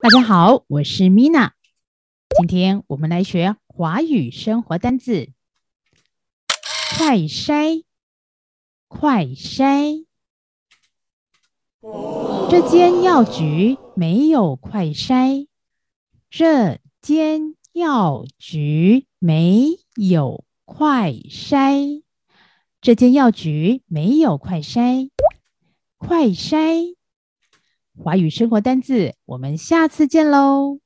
大家好，我是 Mina，今天我们来学华语生活单字。快筛，快筛。这间药局没有快筛。这间药局没有快筛。这间药局没有快筛。快筛。华语生活单字，我们下次见喽。